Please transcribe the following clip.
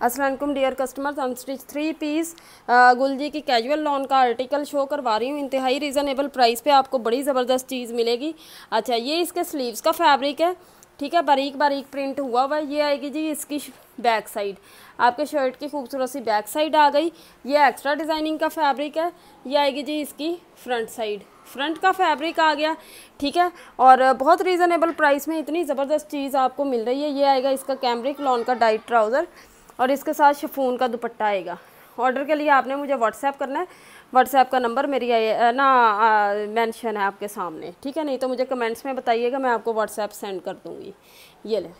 Aslam, dear customers unstitch three piece गुलजी की casual lawn का article show करवा रही हूँ। इंतहाई रीज़नेबल प्राइस पे आपको बड़ी ज़बरदस्त चीज़ मिलेगी। अच्छा ये इसके स्लीव्स का फैब्रिक है। ठीक है, बारीक बारीक प्रिंट हुआ हुआ ये आएगी जी इसकी बैक साइड आपके शर्ट की खूबसूरत सी बैक साइड आ गई। ये एक्स्ट्रा डिज़ाइनिंग का फैब्रिक है। ये आएगी जी इसकी फ्रंट साइड फ्रंट का फैब्रिक आ गया। ठीक है, और बहुत रीज़नेबल प्राइस में इतनी ज़बरदस्त चीज़ आपको मिल रही है। ये आएगा इसका कैमरिक लॉन का डाइट ट्राउज़र और इसके साथ शफून का दुपट्टा आएगा। ऑर्डर के लिए आपने मुझे व्हाट्सएप करना है। व्हाट्सएप का नंबर मेरी ना मेंशन है आपके सामने। ठीक है? नहीं तो मुझे कमेंट्स में बताइएगा, मैं आपको व्हाट्सएप सेंड कर दूँगी। ये ले।